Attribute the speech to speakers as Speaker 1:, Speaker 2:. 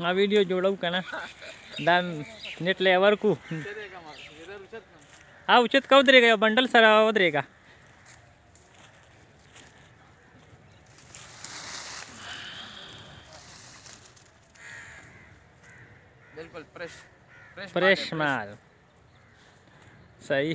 Speaker 1: ಆ ವಿಡಿಯೋ ಜೋಡವು ಕಣ ದಾಮ್ ನೆಟ್ಲೆ ವರ್ಕು ಆ ಉಚಿತ ಕೌದ್ರಿ ಈಗ ಬಂಡಲ್ ಸರ ಹೋದ್ರಿ ಈಗ
Speaker 2: बिल्कुल फ्रेश फ्रेश
Speaker 1: माल सही